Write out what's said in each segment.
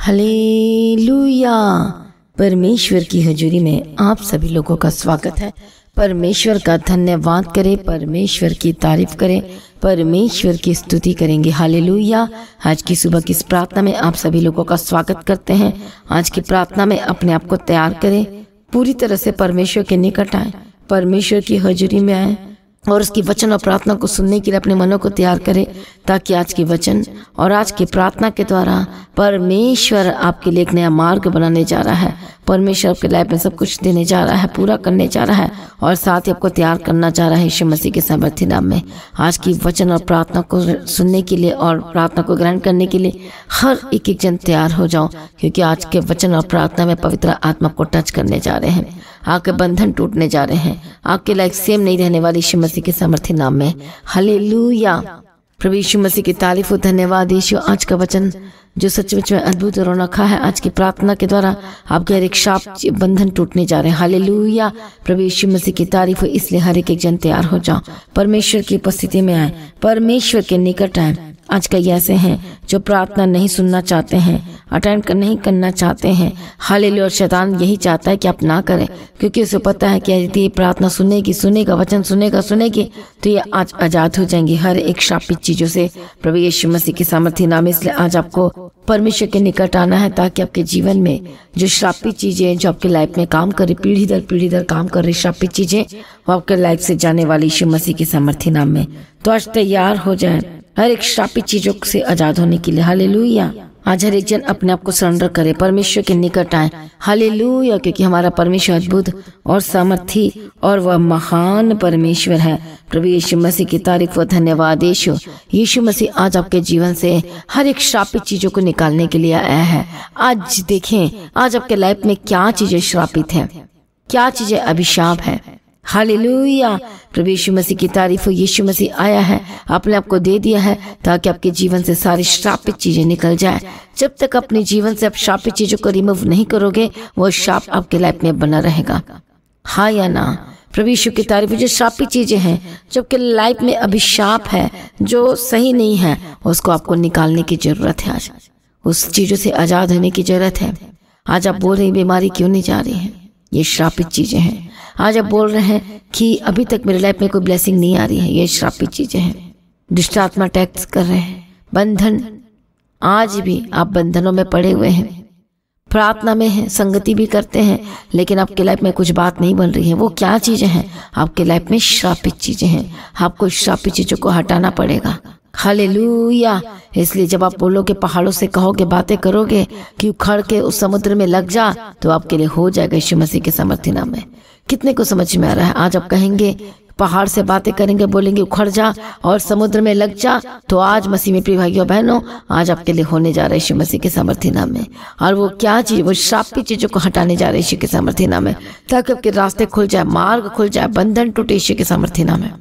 Hallelujah. परमेश्वर की हजूरी में आप सभी लोगों का स्वागत है। परमेश्वर का धन्यवाद करें, परमेश्वर की तारीफ़ करें, परमेश्वर की स्तुति करेंगे। हालेलुया। आज की सुबह की इस प्रार्थना में आप सभी लोगों का स्वागत करते हैं। आज की प्रार्थना में अपने आप को तैयार करें। पूरी तरह से परमेश्वर के निकट आए। परमेश्वर की हजूरी में आए। और उसकी वचन और प्रार्थना को सुनने के लिए अपने मनों को तैयार करें, ताकि आज के वचन और आज की प्रार्थना के द्वारा परमेश्वर आपके लिए एक नया मार्ग बनाने जा रहा है। परमेश्वर आपके लाइफ में सब कुछ देने जा रहा है, पूरा करने जा रहा है और साथ ही आपको तैयार करना चाह रहा है यीशु मसीह के सामर्थ्य नाम में। आज की वचन और प्रार्थना को सुनने के लिए और प्रार्थना को ग्रहण करने के लिए हर एक एक जन तैयार हो जाओ, क्योंकि आज के वचन और प्रार्थना में पवित्र आत्मा को टच करने जा रहे हैं। आपके बंधन टूटने जा रहे हैं। आपके लाइफ सेम नहीं रहने वाली यीशु मसीह के सामर्थ्य नाम में। हालेलुया। प्रभु यीशु मसीह की तारीफ़ और धन्यवाद। यीशु, आज का वचन जो सचमुच में अद्भुत और अनोखा है, आज की प्रार्थना के द्वारा आपके हर एक शाप बंधन टूटने जा रहे हैं। हालेलुया। प्रभु यीशु मसीह की तारीफ़ हो, इसलिए हर एक जन तैयार हो जाओ। परमेश्वर की उपस्थिति में आए। परमेश्वर के निकट आए। आज कई ऐसे हैं जो प्रार्थना नहीं सुनना चाहते हैं, अटेंड कर नहीं करना चाहते हैं। हाल और शैतान यही चाहता है कि आप ना करें, क्योंकि उसे पता है कि यदि ये प्रार्थना सुनेगी, सुनेगा, वचन सुनेगा, सुनेगी तो ये आज आज़ाद हो जाएँगी हर एक श्रापित चीज़ों से। प्रभु यीशु मसीह के सामर्थ्य नाम इसलिए आज आपको परमेश्वर के निकट आना है, ताकि आपके जीवन में जो श्रापित चीज़ें जो आपके लाइफ में काम करे पीढ़ी दर पीढ़ी दर काम कर रही श्रापित चीज़ें, वो आपके लाइफ से जाने वाली यीशु मसीह के सामर्थ्य नाम में तो आज तैयार हो जाए। हर एक श्रापित चीज़ों से आज़ाद होने के लिए। हालेलुया। आज हर एक जन अपने आप को सरेंडर करे, परमेश्वर के निकट आए। हालेलुया, क्योंकि हमारा परमेश्वर अद्भुत और सामर्थी और वह महान परमेश्वर है। प्रभु यीशु मसीह की तारीफ़ व धन्यवाद। यीशु यीशु मसीह आज आपके जीवन से हर एक श्रापित चीज़ों को निकालने के लिए आया है। आज देखें, आज आपके लाइफ में क्या चीज़ें श्रापित हैं? क्या चीज़ें अभिशाप है? हालेलुया। प्रभु यीशु मसीह की तारीफ़ हो यीशु मसीह आया है। आपने आपको दे दिया है ताकि आपके जीवन से सारी श्रापित चीज़ें निकल जाए। जब तक अपने जीवन से आप श्रापित चीज़ों को रिमूव नहीं करोगे, वो श्राप आपके लाइफ में बना रहेगा। हाँ या ना? प्रभु यीशु की तारीफ़, जो श्रापित चीज़ें हैं, जो आपके लाइफ में अभिशाप है, जो सही नहीं है, उसको आपको निकालने की ज़रूरत है आज। उस चीज़ों से आज़ाद होने की ज़रूरत है। आज आप बोल रही बीमारी क्यों नहीं जा रही है? ये श्रापित चीज़ें हैं। आज आप बोल रहे हैं कि अभी तक मेरे लाइफ में कोई ब्लेसिंग नहीं आ रही है, ये श्रापित चीज़ें हैं। दुष्टात्मा टैक्स कर रहे हैं। बंधन, आज भी आप बंधनों में पड़े हुए हैं। प्रार्थना में है, संगति भी करते हैं, लेकिन आपके लाइफ में कुछ बात नहीं बन रही है। वो क्या चीज़ें हैं? आपके लाइफ में श्रापित चीज़ें हैं। आपको श्रापित चीज़ों को हटाना पड़ेगा। हालेलुया! इसलिए जब आप बोलोगे, पहाड़ों से कहोगे, बातें करोगे कि उखड़ के उस समुद्र में लग जा तो आपके लिए हो जाएगा यीशु मसीह के समर्थी में। कितने को समझ में आ रहा है? आज आप कहेंगे, पहाड़ से बातें करेंगे, बोलेंगे, उखड़ जा और समुद्र में लग जा। तो आज मसीह में प्रिय भाइयों, बहनों, आज आपके लिए होने जा रहे यीशु मसीह के समर्थी नाम। में और वो क्या चीज़, वो श्रापित चीज़ों को हटाने जा रहे यीशु के समर्थी नाम। में ताकि आपके रास्ते खुल जाए, मार्ग खुल जाए, बंधन टूटे यीशु के समर्थी नाम। में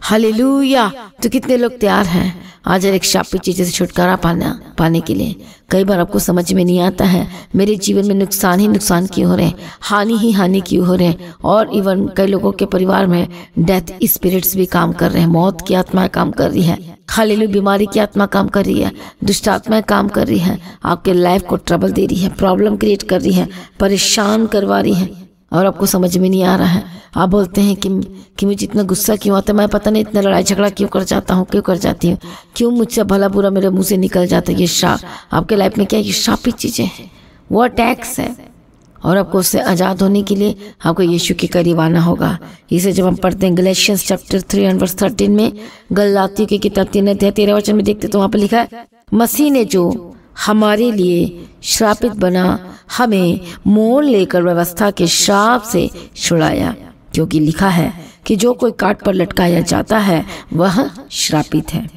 हालेलुया! तो कितने लोग तैयार हैं? आज एक शापित चीज़ें से छुटकारा पाना। पाने के लिए। कई बार आपको समझ में नहीं आता है, मेरे जीवन में नुकसान ही नुकसान क्यों हो रहे हैं? हानि ही हानि क्यों हो रहे हैं? और इवन कई लोगों के परिवार में डेथ स्पिरिट्स भी काम कर रहे हैं। मौत की आत्मा काम कर रही है। खाली बीमारी की आत्मा काम कर रही है। दुष्ट आत्मा काम कर रही है। आपके लाइफ को ट्रबल दे रही है। प्रॉब्लम क्रिएट कर रही है। परेशान करवा रही है। और आपको समझ में नहीं आ रहा है। आप बोलते हैं कि कि मुझे इतना गुस्सा क्यों आता है? मैं पता नहीं इतना लड़ाई झगड़ा क्यों कर जाता हूँ, क्यों कर जाती हूँ? क्यों मुझसे भला बुरा मेरे मुँह से निकल जाता है ये शाप? आपके लाइफ में क्या ये शापित चीज़ें हैं? वो टैक्स है। और आपको उससे आज़ाद होने के लिए आपको यीशु के करीब आना होगा। इसे जब हम पढ़ते हैं Galatians chapter three and verse thirteen में गलातियों की किताब तीन तेरह वचन में देखते तो वहाँ पर लिखा है, मसीह ने जो हमारे लिए श्रापित बना, हमें मोल लेकर व्यवस्था के श्राप से छुड़ाया, क्योंकि लिखा है कि जो कोई काट पर लटकाया जाता है, वह श्रापित है।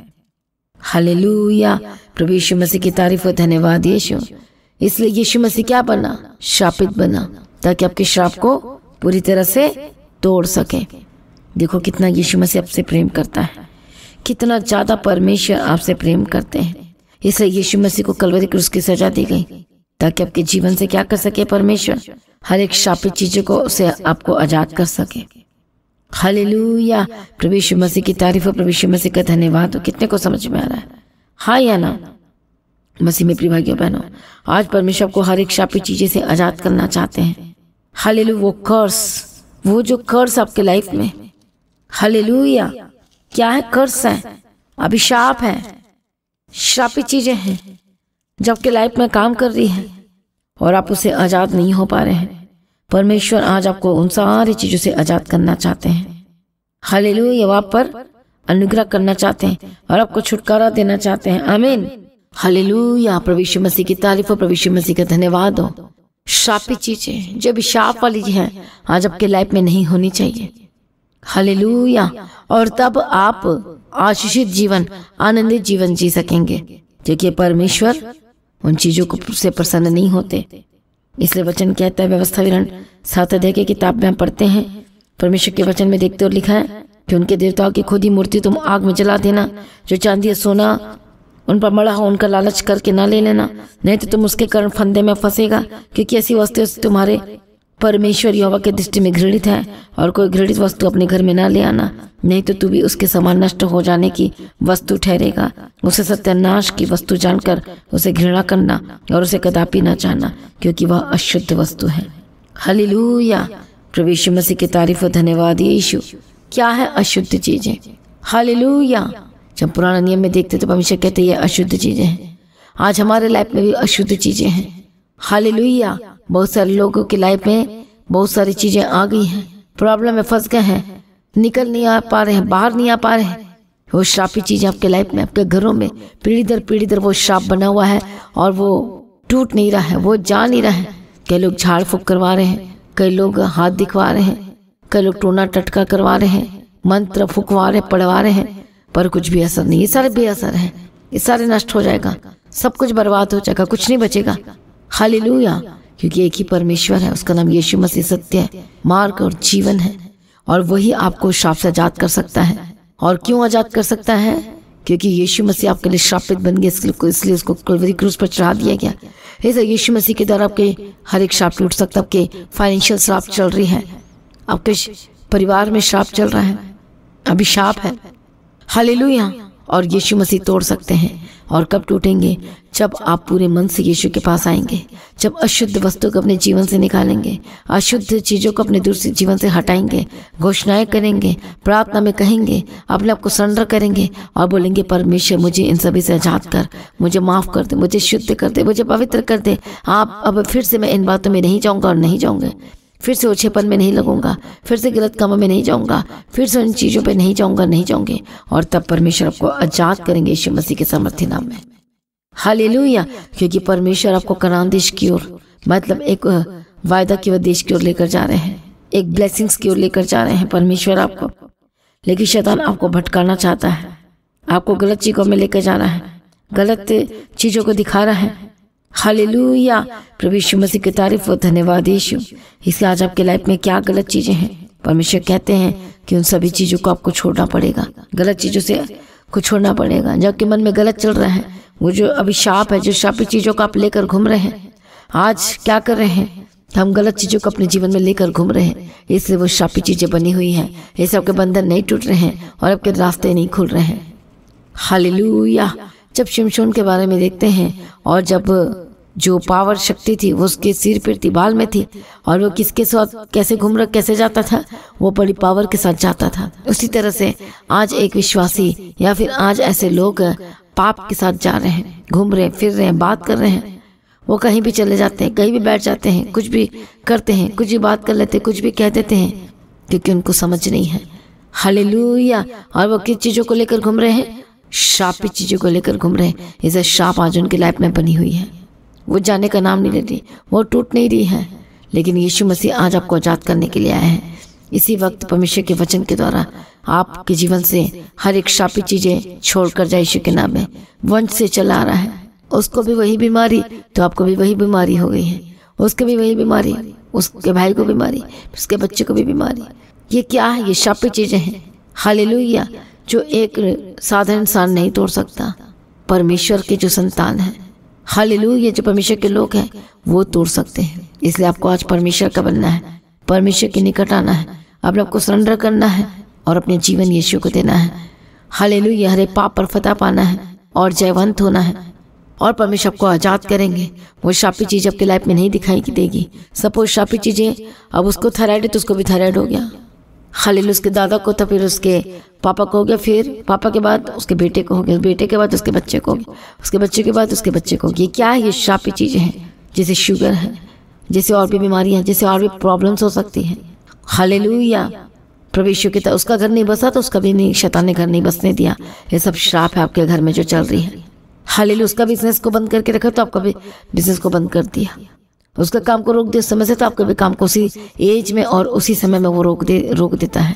हालेलुया। प्रभु यीशु मसीह की तारीफ़ और धन्यवाद, यीशु। इसलिए यीशु मसीह क्या बना? श्रापित बना, ताकि आपके श्राप को पूरी तरह से तोड़ सके। देखो कितना यीशु मसीह आपसे प्रेम करता है। कितना ज़्यादा परमेश्वर आपसे प्रेम करते हैं। इसलिए यीशु मसीह को कलवरी क्रूस की सजा दी गई, ताकि आपके जीवन से क्या कर सके परमेश्वर? हर एक शापित चीज़ों को से आपको आज़ाद कर सके। हालेलुया। प्रभु यीशु मसीह की तारीफ़ और प्रभु यीशु मसीह का धन्यवाद। हो कितने को समझ में आ रहा है? हाँ या ना? मसीह में प्रिय भाइयों बहनों, आज परमेश्वर को हर एक शापित चीज़ें से आज़ाद करना चाहते हैं। हालेलु वो कर्स वो जो कर्स आपके लाइफ में। हालेलुया। क्या है कर्स है? अभिशाप है। श्रापी चीज़ें हैं जो आपके लाइफ में काम कर रही है और आप उसे आज़ाद नहीं हो पा रहे हैं। परमेश्वर आज आपको उन सारी चीज़ों से आज़ाद करना चाहते हैं। हालेलुया आप पर अनुग्रह करना चाहते हैं और आपको छुटकारा देना चाहते हैं। आमीन। हालेलुया, प्रभु मसीह की तारीफ़ और प्रभु मसीह का धन्यवाद हो। श्रापी चीज़ें जो भी शाप वाली है, आज आपके लाइफ में नहीं होनी चाहिए। हालेलुया, और तब आप आशीषित जीवन, आनंदित जीवन जी सकेंगे। क्योंकि परमेश्वर, उन चीज़ों को से प्रसन्न नहीं होते। इसलिए वचन कहता है व्यवस्था विरण सात अध्याय की किताब में हम पढ़ते हैं। परमेश्वर के वचन में देखते और लिखा है कि उनके देवताओं की खुद ही मूर्ति तुम आग में जला देना, जो चांदी या सोना, उन पर मड़ा हो, उनका लालच करके ना ले लेना, नहीं तो तुम उसके कारण फंदे में फंसेगा, क्योंकि ऐसी वस्तु तुम्हारे परमेश्वर यहोवा के दृष्टि में घृणित है और कोई घृणित वस्तु अपने घर में ना ले आना, नहीं तो तू भी उसके समान नष्ट हो जाने की वस्तु ठहरेगा। उसे सत्यानाश की वस्तु जानकर उसे घृणा करना और उसे कदापि ना चाहना, क्योंकि वह अशुद्ध वस्तु है। हालेलुया। प्रभु यीशु मसीह की तारीफ़ और धन्यवाद यीशु, क्या है अशुद्ध चीज़ें? हालेलुया। जब पुराना नियम में देखते तो परमेश्वर कहते ये अशुद्ध चीज़ें हैं। आज हमारे लाइफ में भी अशुद्ध चीज़ें हैं। हालेलुया। बहुत सारे लोगों की लाइफ में बहुत सारी चीज़ें आ गई हैं। प्रॉब्लम में फंस गए हैं। निकल नहीं आ पा रहे हैं, बाहर नहीं आ पा रहे हैं। वो श्रापी चीज़ें आपके लाइफ में, आपके घरों में पीढ़ी दर पीढ़ी दर वो श्राप बना हुआ है और वो टूट नहीं रहा है, वो जा नहीं रहा है। कई लोग झाड़ फूक करवा रहे हैं, कई लोग हाथ दिखवा रहे हैं, कई लोग टोना टटका करवा रहे हैं, मंत्र फुकवा रहे, पढ़वा रहे हैं, पर कुछ भी असर नहीं, ये सारे बेअसर है। ये सारे नष्ट हो जाएगा, सब कुछ बर्बाद हो जाएगा, कुछ नहीं बचेगा। खाली क्योंकि एक ही परमेश्वर है, उसका नाम यीशु मसीह सत्य है, मार्ग और जीवन है। और वही आपको श्राप से आज़ाद कर सकता है। और क्यों आज़ाद कर सकता है? क्योंकि यीशु मसीह आपके लिए श्रापित बन गया इसलिए इसलिए उसको कुलवरी क्रूज पर चढ़ा दिया गया। ऐसे यीशु मसीह के द्वारा आपके हर एक श्राप टूट सकता आपके फाइनेंशियल श्राप चल रही है। आपके परिवार में श्राप चल रहा है। अभी अभिशाप है। हालेलुया। और यीशु मसीह तोड़ सकते हैं। और कब टूटेंगे? जब आप पूरे मन से यीशु के पास आएँगे, जब अशुद्ध वस्तु को अपने जीवन से निकालेंगे, अशुद्ध चीज़ों को अपने दूसरे जीवन से हटाएँगे, घोषणाएँ करेंगे, प्रार्थना में कहेंगे, अपने आप को सरेंडर करेंगे और बोलेंगे, परमेश्वर, मुझे इन सभी से आज़ाद कर, मुझे माफ़ कर दे, मुझे शुद्ध कर दे, मुझे पवित्र कर दे। आप, अब फिर से मैं इन बातों में नहीं जाऊँगा और नहीं जाऊँगे। फिर से ओछेपन में नहीं लगूँगा, फिर से गलत कामों में नहीं जाऊँगा, फिर से उन चीज़ों पे नहीं जाऊँगा, नहीं जाऊँगे। और तब परमेश्वर आपको आज़ाद करेंगे यीशु मसीह के समर्थी नाम में। हालेलुया, क्योंकि परमेश्वर आपको करान देश की ओर मतलब एक वायदा की देश की ओर लेकर जा रहे हैं। एक ब्लेसिंग्स की ओर लेकर जा रहे हैं परमेश्वर आपको। लेकिन शैतान आपको भटकाना चाहता है। आपको गलत चीज़ों में लेकर जाना है। गलत चीज़ों को दिखा रहा है। हालेलुया। प्रभु यीशु मसीह की तारीफ़ और धन्यवाद यीशु। इसलिए आज आपके लाइफ में क्या गलत चीज़ें हैं? परमेश्वर कहते हैं कि उन सभी चीज़ों को आपको छोड़ना पड़ेगा। गलत चीज़ों से को छोड़ना पड़ेगा। जबकि मन में गलत चल रहा है, वो जो अभी शाप है, जो शापी चीज़ों को आप लेकर घूम रहे हैं, आज क्या कर रहे हैं? हम गलत चीज़ों को अपने जीवन में लेकर घूम रहे हैं, इसलिए वो शापी चीज़ें बनी हुई हैं। ये आपके बंधन नहीं टूट रहे हैं और आपके रास्ते नहीं खुल रहे हैं। हालेलुया। जब शिमशोन के बारे में देखते हैं और जब जो पावर शक्ति थी, वो उसके सिर पर थी बाल में थी, और वो किसके साथ, कैसे घूम रहा, कैसे जाता था, वो बड़ी पावर के साथ जाता था। उसी तरह से आज एक विश्वासी या फिर आज ऐसे लोग पाप के साथ जा रहे हैं, घूम रहे फिर रहे हैं, बात कर रहे हैं। वो कहीं भी चले जाते हैं, कहीं भी बैठ जाते हैं, कुछ भी करते हैं, कुछ भी बात कर लेते हैं, कुछ भी कह देते हैं, क्योंकि उनको समझ नहीं है। हालेलुया! और वो किस चीज़ों को लेकर घूम रहे हैं? शापी चीज़ों को लेकर घूम रहे इसे शाप आज उनकी लाइफ में बनी हुई है। वो जाने का नाम नहीं ले रही वो टूट नहीं रही है। लेकिन यीशु मसीह आज आपको आज़ाद करने के लिए आए हैं। इसी वक्त परमेश्वर के वचन के द्वारा आपके जीवन से हर एक शापी चीज़ें छोड़कर जाए यीशु के नाम में। वंश से चला आ रहा है। उसको भी वही बीमारी तो आपको भी वही बीमारी हो गई है। उसके भी वही बीमारी, उसके भाई को बीमारी, उसके बच्चे को भी बीमारी। ये क्या है? ये शापी चीज़ें हैं। हालेलुया। जो एक साधारण इंसान नहीं तोड़ सकता। परमेश्वर के जो संतान है। हालेलू ये जो परमेश्वर के लोग हैं, वो तोड़ सकते हैं। इसलिए आपको आज परमेश्वर का बनना है। परमेश्वर के निकट आना है। अपने आपको सरेंडर करना है और अपने जीवन यीशु को देना है। हालेलू ये हरे पाप पर फतह पाना है और जयवंत होना है। और परमेश्वर आपको आज़ाद करेंगे। वो शापी चीज़ आपकी लाइफ में नहीं दिखाई देगी। सपोज़ शापी चीज़ें, अब उसको थायराइड है तो उसको भी थायराइड हो गया। खाली उसके दादा को था फिर उसके पापा को हो गया, फिर पापा के बाद उसके बेटे को हो गया, बेटे के बाद उसके बच्चे को हो उसके बच्चे के बाद उसके बच्चे को हो गया। क्या है ये शापी चीज़ें हैं, जैसे शुगर है, जैसे और भी बीमारियाँ हैं, जैसे और भी प्रॉब्लम्स हो सकती हैं। या प्रवेश के उसका घर नहीं बसा तो उसका भी नहीं, शैतान ने घर नहीं बसने दिया। ये सब श्राप है आपके घर में जो चल रही है। हालेलु उसका बिज़नेस को बंद करके रखा तो आपका भी बिज़नेस को बंद कर दिया। उसका काम को रोक दिया। समय से तो आपका भी काम को उसी एज में और उसी समय में वो रोक दे, रोक देता है।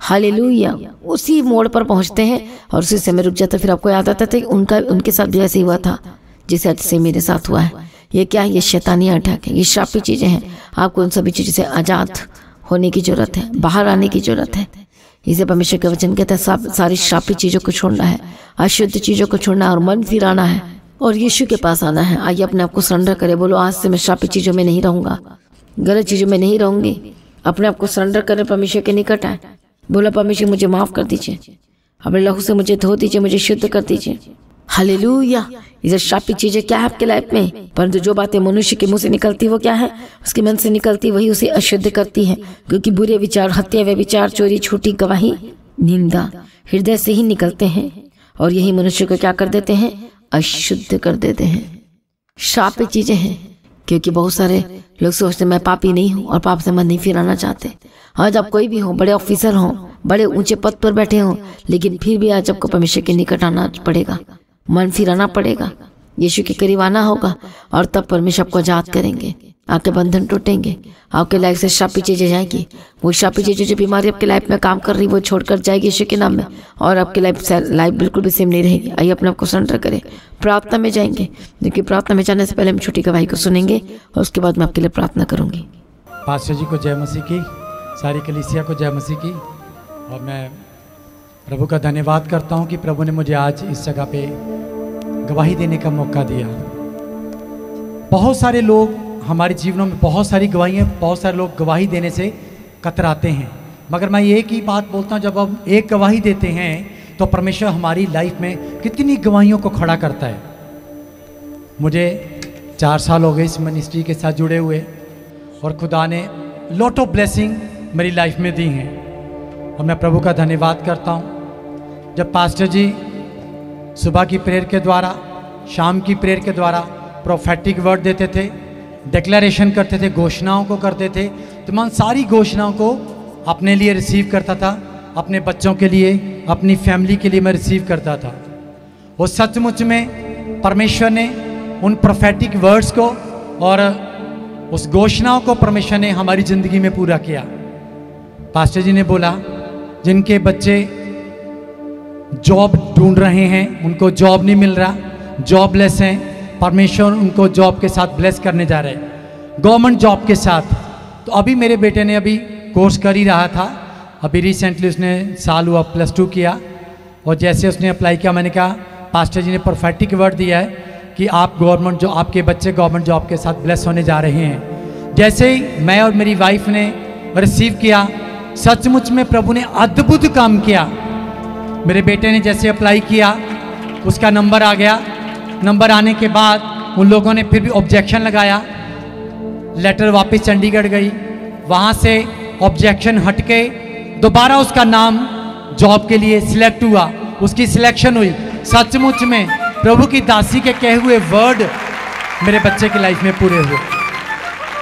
हालेलुया। उसी मोड़ पर पहुँचते हैं और उसी समय रुक जाता फिर आपको याद आता था कि उनका, उनके साथ भी ऐसे हुआ था, जिसे से मेरे साथ हुआ है। ये क्या है? ये शैतानी अटैक है। ये श्रापी चीज़ें हैं। आपको उन सभी चीज़ों से आज़ाद होने की ज़रूरत है, बाहर आने की ज़रूरत है। इसे परमेश्वर के वचन कहता है सारी श्रापी चीज़ों को छोड़ना है, अशुद्ध चीज़ों को छोड़ना है और मन फिराना है। और यीशु के पास आना है। आइए अपने आप को सरेंडर करें। बोलो, आज से मैं श्रापी चीज़ों में नहीं रहूँगा। गलत चीज़ों में नहीं रहूँगी। अपने आप को सरेंडर करें परमेश्वर के निकट आए। बोला, परमेश्वर, मुझे माफ़ कर दीजिए। अपने लहू से मुझे धो दीजिए, मुझे शुद्ध कर दीजिए। हालेलुया। ये श्रापित चीज़ें क्या है आपके लाइफ में? परंतु जो बातें मनुष्य के मुँह से निकलती वो क्या है? उसके मन से निकलती वही उसे अशुद्ध करती है। क्योंकि बुरे विचार, हत्या व विचार चोरी, छोटी, गवाही, निंदा, हृदय से ही निकलते हैं। और यही मनुष्य को क्या कर देते हैं? अशुद्ध कर देते हैं। श्रापित चीज़ें हैं, क्योंकि बहुत सारे लोग सोचते मैं पापी नहीं हूँ और पाप से मन नहीं फिराना चाहते। आज आप कोई भी हो, बड़े ऑफिसर हो, बड़े ऊँचे पद पर बैठे हो, लेकिन फिर भी आज आपको परमेश्वर के निकट आना पड़ेगा। मन फिराना पड़ेगा। यीशु के करीब आना होगा और तब परमेश्वर आपको आज़ाद करेंगे। आपके बंधन टूटेंगे। आपके लाइफ से शापी चीज़ें जाएगी। वो शापी चीज़ें जो बीमारी आपके लाइफ में काम कर रही है, वो छोड़कर जाएगी यीशु के नाम में। और आपकी लाइफ लाइफ बिल्कुल भी सेम नहीं रहेगी। आइए अपने आपको सरेंडर करें। प्रार्थना में जाएँगे। क्योंकि प्रार्थना में जाने से पहले हम छोटी गवाही को सुनेंगे और उसके बाद मैं आपके लिए प्रार्थना करूँगी। पास्टर जी को जय मसीह की, सारी कलिसिया को जय मसीह की। और मैं प्रभु का धन्यवाद करता हूँ कि प्रभु ने मुझे आज इस जगह पे गवाही देने का मौका दिया। बहुत सारे लोग हमारे जीवनों में बहुत सारी गवाहियाँ, बहुत सारे लोग गवाही देने से कतराते हैं। मगर मैं एक ही बात बोलता हूँ, जब हम एक गवाही देते हैं तो परमेश्वर हमारी लाइफ में कितनी गवाहियों को खड़ा करता है। मुझे चार साल हो गए इस मिनिस्ट्री के साथ जुड़े हुए, और खुदा ने लॉट ऑफ़ ब्लेसिंग मेरी लाइफ में दी हैं। और मैं प्रभु का धन्यवाद करता हूँ। जब पास्टर जी सुबह की प्रेयर के द्वारा, शाम की प्रेयर के द्वारा प्रोफेटिक वर्ड देते थे डिक्लेरेशन करते थे, घोषणाओं को करते थे। तो मैं सारी घोषणाओं को अपने लिए रिसीव करता था। अपने बच्चों के लिए, अपनी फैमिली के लिए मैं रिसीव करता था। वो सचमुच में परमेश्वर ने उन प्रोफेटिक वर्ड्स को और उस घोषणाओं को परमेश्वर ने हमारी ज़िंदगी में पूरा किया। पास्टर जी ने बोला, जिनके बच्चे जॉब ढूंढ रहे हैं, उनको जॉब नहीं मिल रहा जॉबलेस हैं परमेश्वर उनको जॉब के साथ ब्लेस करने जा रहे हैं। गवर्नमेंट जॉब के साथ। तो अभी मेरे बेटे ने अभी कोर्स कर ही रहा था। अभी रिसेंटली उसने साल हुआ प्लस टू किया। और जैसे उसने अप्लाई किया, मैंने कहा पास्टर जी ने परफेक्टिक वर्ड दिया है कि आप गवर्नमेंट जो, आपके बच्चे गवर्नमेंट जॉब के साथ ब्लेस होने जा रहे हैं। जैसे ही मैं और मेरी वाइफ ने रिसीव किया, सचमुच में प्रभु ने अद्भुत काम किया। मेरे बेटे ने जैसे अप्लाई किया, उसका नंबर आ गया। नंबर आने के बाद उन लोगों ने फिर भी ऑब्जेक्शन लगाया। लेटर वापस चंडीगढ़ गई। वहाँ से ऑब्जेक्शन हटके दोबारा उसका नाम जॉब के लिए सिलेक्ट हुआ। उसकी सिलेक्शन हुई। सचमुच में प्रभु की दासी के कहे हुए वर्ड मेरे बच्चे की लाइफ में पूरे हुए।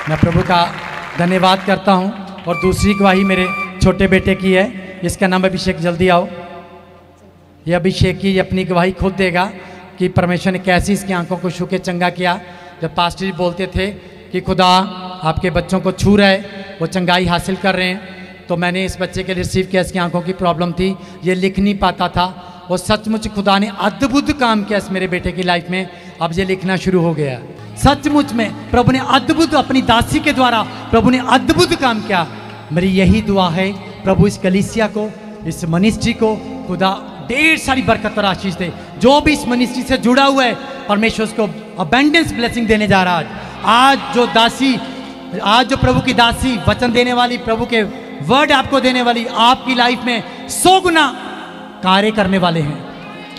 मैं प्रभु का धन्यवाद करता हूँ। और दूसरी गवाही मेरे छोटे बेटे की है। इसका नाम अभिषेक, जल्दी आओ। ये अभिषेक की अपनी गवाही खुद देगा। कि परमेश्वर ने कैसी इसकी आँखों को छू के चंगा किया। जब पास्टर जी बोलते थे कि, खुदा, आपके बच्चों को छू रहे वो चंगाई हासिल कर रहे हैं। तो मैंने इस बच्चे के लिए रिसीव किया, इसकी आँखों की प्रॉब्लम थी। ये लिख नहीं पाता था। वो सचमुच खुदा ने अद्भुत काम किया इस मेरे बेटे की लाइफ में। अब ये लिखना शुरू हो गया। सचमुच में प्रभु ने अद्भुत अपनी दासी के द्वारा प्रभु ने अद्भुत काम किया। मेरी यही दुआ है, प्रभु इस कलिसिया को, इस मनिस्ट्री को, खुदा ढेर सारी बरकत और आशीष दे। जो भी इस मनिस्ट्री से जुड़ा हुआ है परमेश्वर उसको अबेंडेंस ब्लेसिंग देने जा रहा है आज। जो दासी आज जो प्रभु की दासी वचन देने वाली प्रभु के वर्ड आपको देने वाली आपकी लाइफ में सौ गुना कार्य करने वाले हैं।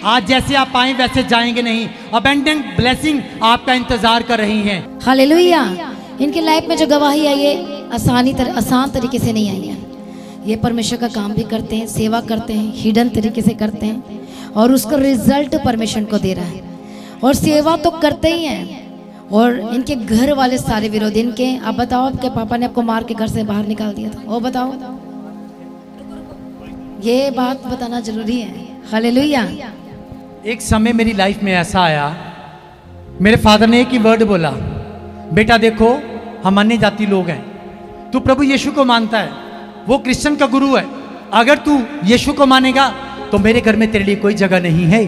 आज जैसे आप आए वैसे जाएँगे नहीं। अबेंडेंट ब्लेसिंग आपका इंतज़ार कर रही हैं। हालेलुया इनके लाइफ में जो गवाही आई है आसानी तर, आसान तरीके से नहीं आई है। ये परमेश्वर का काम भी करते हैं, सेवा करते हैं हिडन तरीके से करते हैं और उसका रिज़ल्ट परमेश्वर को दे रहा है। और सेवा तो करते ही हैं और इनके घर वाले सारे विरोधी, इनके, आप बताओ, आपके पापा ने आपको मार के घर से बाहर निकाल दिया था? वो बताओ। ये बात बताना ज़रूरी है। हालेलुया एक समय मेरी लाइफ में ऐसा आया, मेरे फादर ने एक ही वर्ड बोला, बेटा देखो, हम अन्य जाति लोग हैं। तू प्रभु यीशु को मानता है वो क्रिश्चियन का गुरु है। अगर तू यीशु को मानेगा तो मेरे घर में तेरे लिए कोई जगह नहीं है।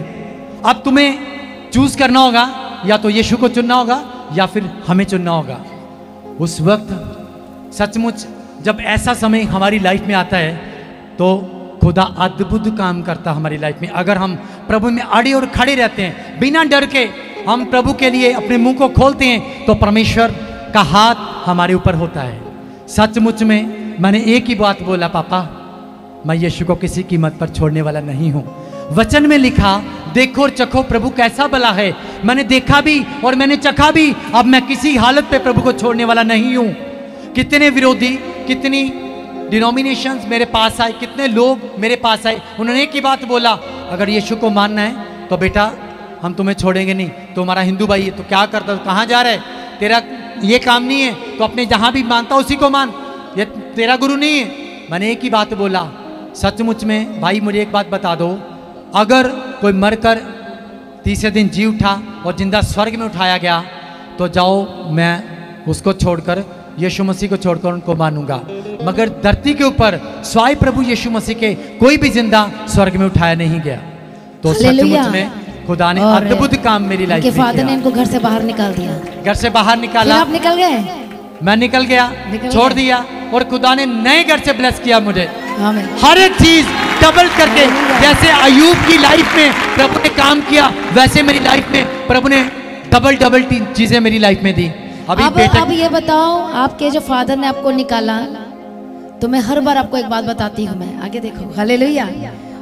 अब तुम्हें चूज़ करना होगा, या तो यीशु को चुनना होगा, या फिर हमें चुनना होगा। उस वक्त सचमुच जब ऐसा समय हमारी लाइफ में आता है तो खुदा अद्भुत काम करता हमारी लाइफ में। अगर हम प्रभु में अड़े और खड़े रहते हैं, बिना डर के हम प्रभु के लिए अपने मुँह को खोलते हैं तो परमेश्वर का हाथ हमारे ऊपर होता है। सचमुच में मैंने एक ही बात बोला, पापा, मैं यीशु को किसी कीमत पर छोड़ने वाला नहीं हूँ। वचन में लिखा, देखो और चखो प्रभु कैसा भला है। मैंने देखा भी और मैंने चखा भी, अब मैं किसी हालत पे प्रभु को छोड़ने वाला नहीं हूँ। कितने विरोधी, कितनी डिनोमिनेशंस मेरे पास आए, कितने लोग मेरे पास आए, उन्होंने एक ही बात बोला, अगर यीशु को मानना है तो बेटा, हम तुम्हें छोड़ेंगे नहीं तुम्हारा हिंदू भाई है तो क्या करता कहाँ जा रहा है? तेरा ये काम नहीं है तो अपने जहाँ भी मानता उसी को मान। तेरा गुरु नहीं है। मैंने एक ही बात बोला सचमुच में भाई मुझे एक बात बता दो। अगर कोई मरकर तीसरे दिन जी उठा और ज़िंदा स्वर्ग में उठाया गया तो जाओ मैं उसको छोड़कर यीशु मसीह को छोड़कर उनको मानूँगा। मगर धरती के ऊपर स्वाय प्रभु यीशु मसीह के कोई भी ज़िंदा स्वर्ग में उठाया नहीं गया। तो सचमुच में खुदा ने अद्भुत काम मेरी लाइफ में फादर ने इनको घर से बाहर निकाल दिया। घर से बाहर निकाला। आप निकल गए? मैं निकल गया निकल छोड़ गए। दिया। और खुदा ने नए घर से ब्लेस किया मुझे। हर एक चीज़ डबल करके जैसे अयूब की लाइफ में प्रभु ने काम किया वैसे मेरी लाइफ में प्रभु ने डबल डबल चीज़ें मेरी लाइफ में दी। अभी अब बेटा अब ये बताओ आपके जो फादर ने आपको निकाला तो मैं हर बार आपको एक बात बताती हूँ मैं। आगे देखो। हालेलुया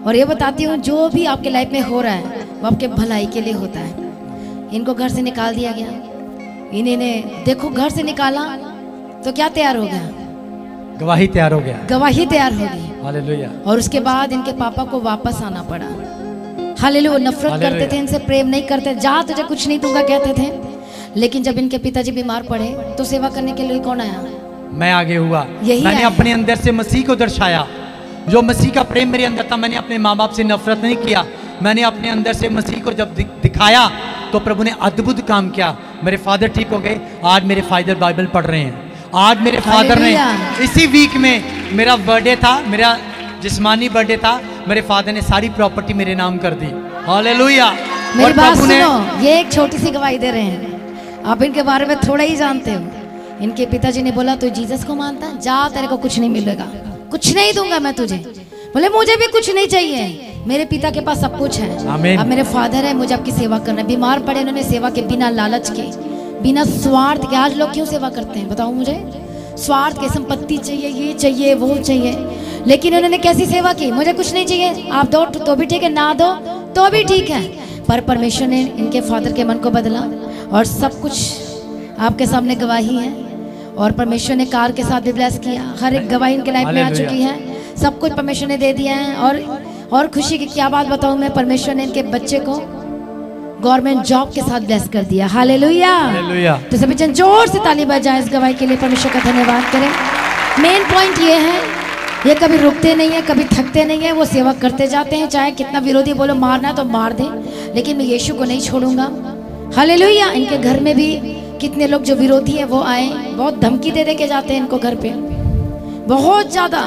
और ये बताती हूँ जो भी आपके लाइफ में हो रहा है वो आपके भलाई के लिए होता है। इनको घर से निकाल दिया गया। इन्हें देखो घर से निकाला तो क्या तैयार हो गया? गवाही तैयार हो गया। गवाही तैयार होगी हालेलुया। और उसके बाद इनके पापा को वापस आना पड़ा। वो नफरत करते थे इनसे प्रेम नहीं करते। जा तुझे कुछ नहीं दूँगा कहते थे। लेकिन जब इनके पिताजी बीमार पड़े तो सेवा करने के लिए कौन आया? मैं आगे हुआ। यही मैंने अपने अंदर से मसीह को दर्शाया। जो मसीह का प्रेम मेरे अंदर था मैंने अपने माँ बाप से नफरत नहीं किया। मैंने अपने अंदर से मसीह को जब दिखाया तो प्रभु ने अद्भुत काम किया। मेरे फादर ठीक हो गए। आज मेरे फादर बाइबल पढ़ रहे हैं। आज मेरे फादर ने इसी वीक में मेरा बर्थडे था मेरा जिस्मानी बर्थडे था मेरे फादर ने सारी प्रॉपर्टी मेरे नाम कर दी। मेरी बात सुनो ये एक छोटी सी गवाही दे रहे हैं। आप इनके बारे में थोड़ा ही जानते हो। इनके पिताजी ने बोला तू जीसस को मानता है? जा तेरे को कुछ नहीं मिलेगा। कुछ नहीं दूँगा मैं तुझे। बोले मुझे भी कुछ नहीं चाहिए। मेरे पिता के पास सब कुछ है। अब मेरे फादर है मुझे आपकी सेवा करना बीमार पड़े इन्होंने सेवा के बिना लालच के बिना स्वार्थ के आज लोग क्यों सेवा करते हैं? बताओ मुझे। स्वार्थ के संपत्ति चाहिए ये चाहिए वो चाहिए। लेकिन उन्होंने कैसी सेवा की? मुझे कुछ नहीं चाहिए। आप दो तो भी ठीक है ना दो तो भी ठीक है। पर परमेश्वर ने इनके फादर के मन को बदला और सब कुछ आपके सामने गवाही है। और परमेश्वर ने कार के साथ भी ब्लेस किया। हर एक गवाही इनके लाइफ में आ चुकी है। सब कुछ परमेश्वर ने दे दिया है। और और खुशी की क्या बात बताऊँ मैं? परमेश्वर ने इनके बच्चे को गवर्नमेंट जॉब के साथ ब्लेस कर दिया। हालेलुया। हालेलुया। तो सभी जन ज़ोर से ताली बजाएँ इस गवाही के लिए। परमेश्वर का धन्यवाद करें। मेन पॉइंट ये है ये कभी रुकते नहीं है कभी थकते नहीं है वो सेवा करते जाते हैं। चाहे कितना विरोधी बोलो मारना तो मार दें लेकिन मैं यीशु को नहीं छोड़ूँगा। हालेलुया। इनके घर में भी कितने लोग जो विरोधी है वो आए बहुत धमकी दे दे के जाते हैं इनको घर पे। बहुत ज़्यादा।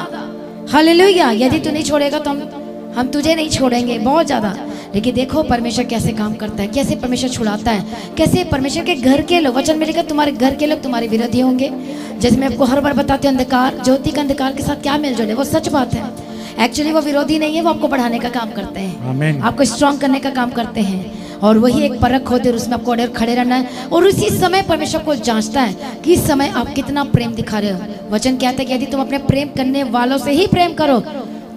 हालेलुया। यदि तू नहीं छोड़ेगा तो हम हम तुझे नहीं छोड़ेंगे। बहुत ज़्यादा। लेकिन देखो परमेश्वर कैसे काम करता है कैसे परमेश्वर छुड़ाता है कैसे परमेश्वर के घर के लोग वचन में लिखा तुम्हारे घर के लोग तुम्हारे विरोधी होंगे। जैसे मैं आपको हर बार बताती हूँ अंधकार ज्योति का अंधकार के साथ क्या मिलजुल है वो सच बात है। एक्चुअली वो विरोधी नहीं है वो आपको बढ़ाने का काम करते हैं। आपको स्ट्रांग करने का काम करते हैं। और वही एक परख होती है और उसमें आपको खड़े रहना है। और उसी समय परमेश्वर को जांचता है कि इस समय आप कितना प्रेम दिखा रहे हो। वचन कहता है कि यदि तुम अपने प्रेम करने वालों से ही प्रेम करो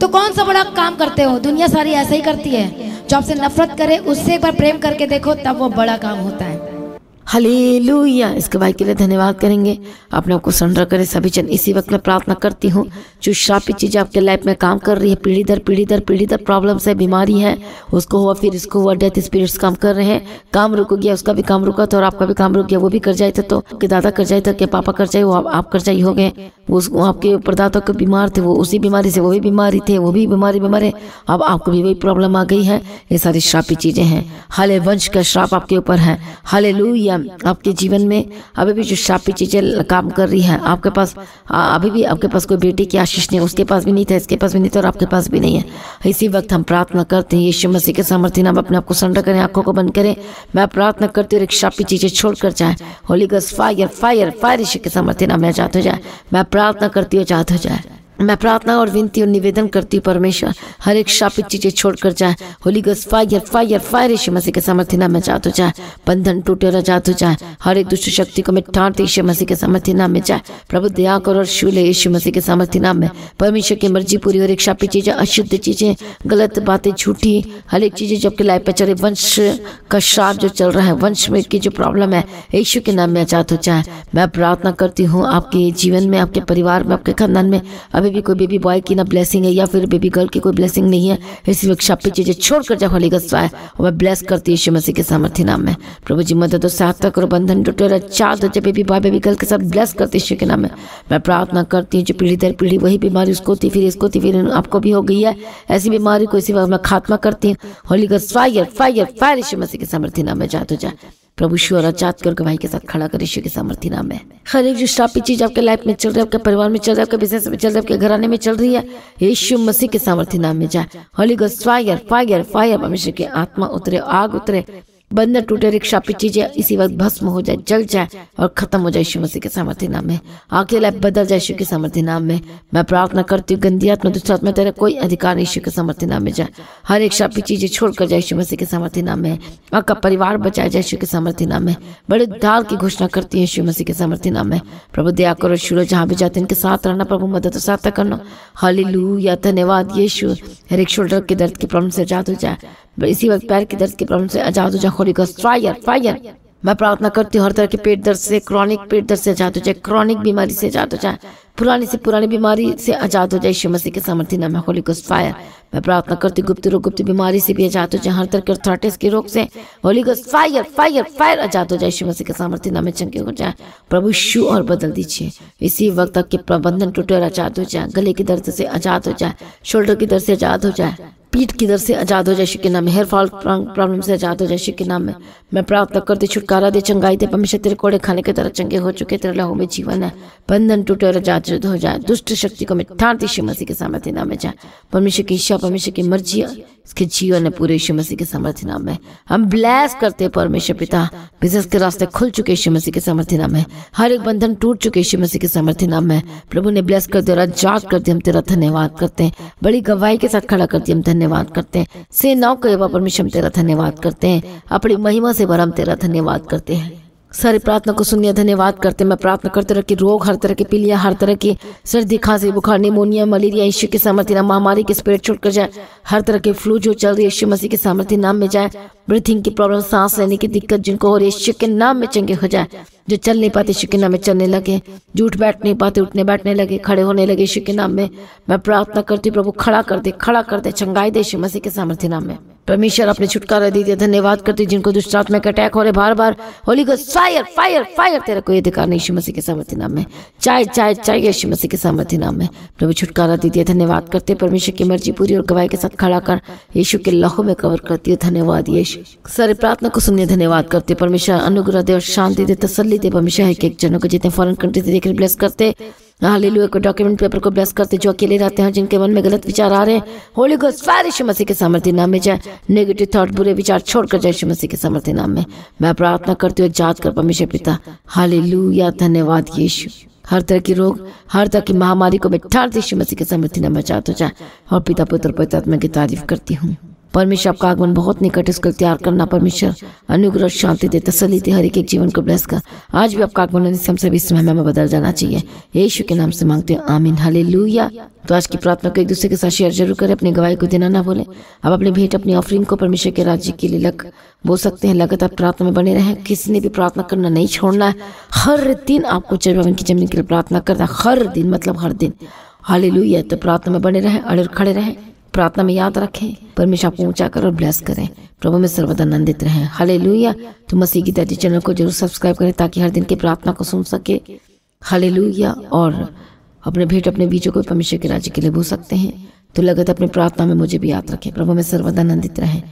तो कौन सा बड़ा काम करते हो? दुनिया सारी ऐसा ही करती है। जो आपसे नफरत करे, उससे एक बार प्रेम करके देखो, तब वो बड़ा काम होता है। हालेलुया। इसके भाई के लिए धन्यवाद करेंगे। अपने आप को करें सभी जन। इसी वक्त मैं प्रार्थना करती हूँ जो श्रापित चीज़ें आपके लाइफ में काम कर रही है पीढ़ी दर पीढ़ी दर पीढ़ी दर प्रॉब्लम्स है बीमारी है उसको हुआ फिर इसको हुआ डेथ स्पिरिट्स काम कर रहे हैं। काम रुक गया उसका भी काम रुका था और आपका भी काम रुक गया वो भी कर जाए थे तो। आपके दादा कर जाए थे कि पापा कर जाए वो आप, कर जाए हो गए। वो आपके परदाता के बीमार थे वो उसी बीमारी से वो भी बीमारी थे वो भी बीमारी बीमार। अब आपको भी वही प्रॉब्लम आ गई है। ये सारी श्रापित चीज़ें हैं। हले वंश का श्राप आपके ऊपर है। हाले आपके जीवन में अभी भी जो शापी चीज़ें काम कर रही है, आपके पास अभी भी आपके पास कोई बेटी की आशीष नहीं, उसके पास भी नहीं था, इसके पास भी नहीं था और आपके पास भी नहीं है। इसी वक्त हम प्रार्थना करते हैं, यीशु मसीह के सामर्थ्य नाम अपने आप को सरेंडर करें, आँखों को बंद करें। मैं प्रार्थना करती हूँ एक शापी चीज़ें छोड़ कर जाए। होली गस फायर फायर फायर यीशु के सामर्थ्य नाम में आज़ाद हो जाए। मैं प्रार्थना करती हूँ आज़ाद हो जाए। मैं प्रार्थना और विनती और निवेदन करती हूँ, परमेश्वर, हर एक शापित चीज़ें छोड़कर जाए। होली गस fire fire fire Yeshu Masih के सामर्थ्य नाम में आज़ाद हो जाए। बंधन टूटे और आज़ाद हो जाए। हर एक दुष्ट शक्ति को मैं ठानते यीशु मसीह के सामर्थ्य नाम में जाए। प्रभु, दया कर और शूल यीशु मसीह के सामर्थ्य नाम में। परमेश्वर की मर्ज़ी पूरी और एक शापित चीज़ें, अशुद्ध चीज़ें, गलत बातें, झूठी, हर एक चीज़ें जो आपके लाइफ पे चल वंश का श्राप जो चल रहा है, वंश में की जो प्रॉब्लम है, यीशु के नाम में आज़ाद हो जाए। मैं प्रार्थना करती हूँ, आपके जीवन में, आपके परिवार में, आपके खानदान में, अभी भी कोई बेबी बॉय की ना ब्लेसिंग है या फिर बेबी गर्ल की कोई ब्लेसिंग नहीं है इसी वक्त शापित चीज़ें छोड़कर जाओ होली गस्वा है और मैं ब्लेस करती यीशु मसीह के सामर्थ्य नाम में। प्रभु जी, मदद और सहायता करो, बंधन टूटे आज़ाद हो जाए बेबी बॉय बेबी गर्ल के साथ ब्लेस करती हूँ यीशु के नाम में। मैं प्रार्थना करती हूँ जो पीढ़ी दर पीढ़ी, वही बीमारी, उसको थी फिर इसको थी फिर आपको भी हो गई है। ऐसी बीमारी को इसी वक्त मैं खात्मा करती हूँ। होली गस fire fire fire Yeshu Masih के सामर्थ्य नाम में जात हो जाए। प्रभु ईश्वर आज़ाद कर भाई के साथ खड़ा कर ईश्वर के सामर्थ्य नाम में हर एक जो श्रापी चीज़ आपके लाइफ में चल रही है, आपके परिवार में चल रहा है, आपके बिज़नेस में चल रहा है, आपके घराने में चल रही है, यीशु मसीह के सामर्थ्य नाम में जाए। Holy ghost fire fire fire परमेश्वर की आत्मा उतरे, आग उतरे। बंधन टूटे, रिक्शा शापित चीज़ें इसी वक्त भस्म हो जाए, जल जाए और खत्म हो जाए मसीह के सामर्थ्य नाम में। आके लाइफ बदल जाए के सामर्थ्य नाम में। मैं प्रार्थना करती हूँ, गंदी आत्मा, दुष्ट आत्मा, तेरा कोई अधिकार नहीं के सामर्थ्य नाम में जाए। हर एक शापित चीज़ें छोड़कर जाए मसीह के सामर्थ्य नाम में। आपका परिवार बचाया जाए के सामर्थ्य नाम में। बड़े उद्धार की घोषणा करती है यीशु मसीह के सामर्थ्य नाम में। प्रभु, दया करो, शुरू, जहाँ भी जाते इनके साथ रहना, प्रभु, मदद और सहायता करना। हालेलुया, धन्यवाद यीशु। हर एक शोल्डर के दर्द की प्रॉब्लम से आज़ाद हो जाए। इसी वक्त पैर की दर्द की प्रॉब्लम से आज़ाद हो जाए गॉड फायर फायर मैं प्रार्थना करती हूँ, हर तरह के पेट दर्द से क्रॉनिक पेट दर्द से आज़ाद हो जाए। क्रॉनिक बीमारी से आज़ाद हो जाए। पुरानी से पुरानी बीमारी से आज़ाद हो जाए। यीशु मसीह के सामर्थ्य नाम होली गोस्ट फायर मैं प्रार्थना करती हूँ, गुप्त रोग, गुप्त बीमारी से भी आज़ाद हो जाए। हर तरह के अर्थराइटिस के रोग से holy ghost fire fire fire आज़ाद हो जाए। यीशु मसीह के सामर्थ्य नाम में चंगे हो जाए। प्रभु शु और बदल दीजिए। इसी वक्त तक के प्रबंधन टूटे और आज़ाद हो जाए। गले की दर्द से आज़ाद हो जाए। शोल्डर की दर्द से आज़ाद हो जाए। पीठ की दर से आज़ाद हो जाए के नाम हेयर फॉल प्रॉब्लम से आज़ाद हो जाए के नाम में मैं प्रार्थना करती छुटकारा दे, चंगाई दे। परमेश्वर, तेरे कोड़े खाने के तरह चंगे हो चुके तेरे लहू में जीवन है। बंधन टूटे और आज़ाद हो जाए। दुष्ट शक्ति को मैं शिव मसीह के सामने नाम में जाए। परमेश्वर की इच्छा परमेश्वर की मर्ज़ी इसके जीवन पूरे यीशु मसीह के सामर्थ्य नाम में हम ब्लैस करते हैं परमेश्वर पिता। बिज़नेस के रास्ते खुल चुके यीशु मसीह के सामर्थ्य नाम में हर एक बंधन टूट चुके यीशु मसीह के सामर्थ्य नाम में प्रभु ने ब्लेस कर दिया आज़ाद कर दिया हम तेरा धन्यवाद करते हैं। बड़ी गवाही के साथ खड़ा कर दिया हम धन्यवाद करते हैं। से नौ परमेश्वर, हम तेरा धन्यवाद करते हैं। अपनी महिमा से भर हम तेरा धन्यवाद करते हैं। सारी प्रार्थना को सुनिए, धन्यवाद करते मैं प्रार्थना करते रह के रोग हर तरह के पीलिया, हर तरह की सर्दी, खांसी, बुखार, निमोनिया, मलेरिया, यीशु के सामर्थ्य नाम महामारी के स्पिरिट छूट कर जाए। हर तरह के फ्लू जो चल रही है मसीह के सामर्थ्य नाम में जाए। ब्रीथिंग की प्रॉब्लम सांस लेने की दिक्कत जिनको हो रही है के नाम में चंगे हो जाए। जो चल नहीं पाते नाम में चलने लगे, झूठ बैठ नहीं पाते, उठने बैठने लगे, खड़े होने लगे नाम में। मैं प्रार्थना करती, प्रभु, खड़ा कर दे, खड़ा कर दे, चंगाई दे शिव मसीह के सामर्थ्य नाम में। परमेश्वर अपने छुटकारा दे दिया, धन्यवाद करती जिनको दुष्ट आत्मा का अटैक हो रहे बार बार। होली को फायर फायर फायर तेरा कोई अधिकार नहीं यीशु मसीह के सामर्थ्य नाम में। चाहे चाहे चाहे यीशु मसीह के सामर्थ्य नाम में। प्रभु, छुटकारा दे दिया, धन्यवाद करते परमेश्वर की मर्ज़ी पूरी और गवाही के साथ खड़ा कर, यीशु के लहू में कवर करती है, धन्यवाद यीशु। सारे प्रार्थना को सुनिए, धन्यवाद करते परमेश्वर, अनुग्रह दे और शांति दे तसल्ली दे परमेश्वर एक एक जनों को जितने फॉरन कंट्री से देख ब्लेस करते हालेलुया को डॉक्यूमेंट पेपर को ब्लेस करते जो अकेले रहते हैं, जिनके मन में गलत विचार आ रहे हैं। होली गोस्ट फायर मसीह के सामर्थ्य नाम में जाए। नेगेटिव थॉट बुरे विचार छोड़कर जाए यीशु मसीह के सामर्थ्य नाम में। मैं प्रार्थना करती हूँ जाँच कर परमेश्वर पिता। हालेलुया, धन्यवाद यीशु। हर तरह की रोग, हर तरह की महामारी को मैं ठार यीशु मसीह के सामर्थ्य नाम में चाहता जाए। और पिता, पुत्र आत्मा की तारीफ़ करती हूँ। परमेश्वर आपका आगमन बहुत निकट उसको तैयार करना, परमेश्वर। अनुग्रह शांति दे तसली दे, हर एक जीवन को ब्लेस कर। आज भी आपका आगमन से हम सभी समय में बदल जाना चाहिए। यीशु के नाम से मांगते हैं, आमीन। हालेलुया। तो आज की प्रार्थना को एक दूसरे के साथ शेयर ज़रूर करें, अपनी गवाही को देना ना भूलें। अब अपनी भेंट, अपनी ऑफरिंग को परमेश्वर के राज्य के लिए लग, बोल सकते हैं, लगातार प्रार्थना में बने रहें। किसी ने भी प्रार्थना करना नहीं छोड़ना है। हर दिन आपको चरवावन की ज़मीन के लिए प्रार्थना करना हर दिन मतलब हर दिन। हालेलुया। तो प्रार्थना में बने रहें, अड़े खड़े रहें। प्रार्थना में याद रखें, परमेश्वर आपको ऊँचा कर और ब्लेस करें। प्रभु में सर्वदा आनंदित रहें। हालेलुया तो मसीह की दर्जी चैनल को ज़रूर सब्सक्राइब करें ताकि हर दिन की प्रार्थना को सुन सके। हले और अपने भेंट अपने बीजों को परमेश्वर के राज्य के लिए बो सकते हैं। तो लगत अपनी प्रार्थना में मुझे भी याद रखें। प्रभु, में सर्वदा आनंदित रहें।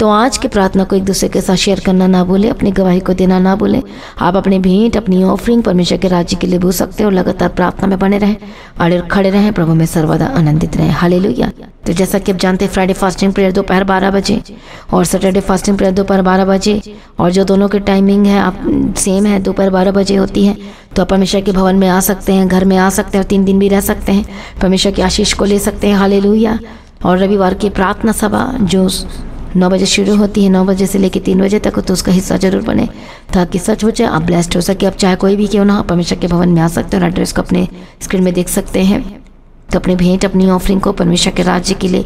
तो आज की प्रार्थना को एक दूसरे के साथ शेयर करना ना भूले, अपनी गवाही को देना ना भूले। आप अपनी भेंट, अपनी ऑफरिंग परमेश्वर के राज्य के लिए भूल सकते हो, लगातार प्रार्थना में बने रहें, अड़े खड़े रहें। प्रभु, में सर्वदा आनंदित रहें। हालेलुया तो जैसा कि आप जानते हैं फ्राइडे फास्टिंग प्रेयर दोपहर बारह बजे और सैटरडे फास्टिंग प्रेयर दोपहर बारह बजे और जो दोनों की टाइमिंग है, आप सेम है, दोपहर बारह बजे होती है। तो आप परमेश्वर के भवन में आ सकते हैं, घर में आ सकते हैं और तीन दिन भी रह सकते हैं। परमेश्वर की आशीष को ले सकते हैं। हालेलुया। और रविवार की प्रार्थना सभा जो नौ बजे शुरू होती है, नौ बजे से लेकर तीन बजे तक तो उसका हिस्सा ज़रूर बने ताकि सच हो जाए, आप ब्लेस्ड हो सके। आप चाहे कोई भी क्यों ना हो, परमेश्वर के भवन में आ सकते हैं और एड्रेस को अपने स्क्रीन में देख सकते हैं। तो अपनी भेंट, अपनी ऑफरिंग को परमेश्वर के राज्य के लिए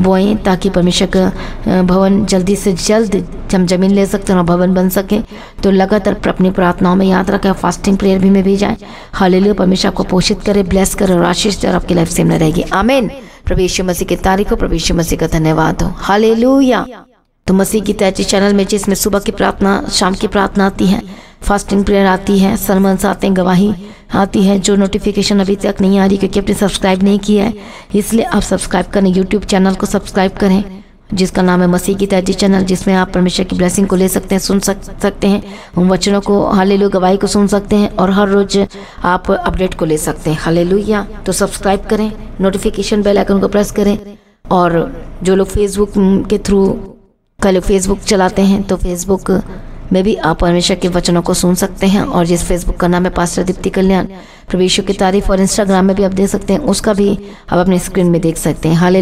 बोएँ ताकि परमेश्वर का भवन जल्दी से जल्द हम ज़मीन ले सकते हैं और भवन बन सके। तो लगातार अपनी प्रार्थनाओं में याद रखें फास्टिंग प्रेयर भी में भी जाए। हालेलुया परमेश्वर आपको पोषित करे ब्लेस करे और आशीष और आपकी लाइफ सेम रहेगी। आमीन प्रभु यीशु मसीह की तारीख हो प्रवेश मसीह का धन्यवाद हो। हालेलुया तो मसीह की तैची चैनल में जिसमें सुबह की प्रार्थना, शाम की प्रार्थना आती है फास्टिंग प्रेयर आती है सरमन्स आते हैं, गवाही आती है, जो नोटिफिकेशन अभी तक नहीं आ रही क्योंकि आपने सब्सक्राइब नहीं किया है, इसलिए आप सब्सक्राइब करें यूट्यूब चैनल को सब्सक्राइब करें, जिसका नाम है मसीह की तैजी चैनल जिसमें आप परमेश्वर की ब्लेसिंग को ले सकते हैं, सुन सक, सकते हैं, उन वचनों को हाले गवाही को सुन सकते हैं, और हर रोज आप अपडेट को ले सकते हैं। हाले तो सब्सक्राइब करें नोटिफिकेशन बेल आइकन को प्रेस करें, और जो लोग फेसबुक के थ्रू कल फेसबुक चलाते हैं तो फेसबुक में भी आप परमेश्वर के वचनों को सुन सकते हैं और जिस फेसबुक का नाम है पास्टर दीप्ति कल्याण प्रवेशों की तारीफ़ और इंस्टाग्राम में भी आप देख सकते हैं, उसका भी आप अपने स्क्रीन में देख सकते हैं। हाल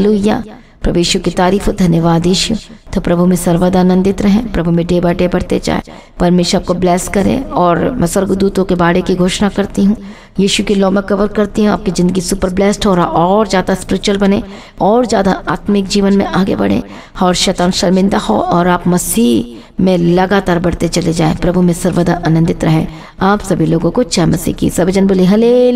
यीशु की तारीफ़, धन्यवाद यीशु। तो प्रभु में सर्वदा आनंदित रहें, प्रभु में डे बाय डे बढ़ते जाए, परमेश्वर को ब्लेस करें और मैं स्वर्गदूतों के बाड़े की घोषणा करती हूँ। यीशु की लॉ में कवर करती हूँ, आपकी ज़िंदगी सुपर ब्लेस्ड हो रहा, और ज़्यादा स्पिरिचुअल बने, और ज़्यादा आत्मिक जीवन में आगे बढ़े, और शैतान शर्मिंदा हो और आप मसीह में लगातार बढ़ते चले जाएँ। प्रभु में सर्वदा आनंदित रहें। आप सभी लोगों को चमसी की सभी जन बोले हले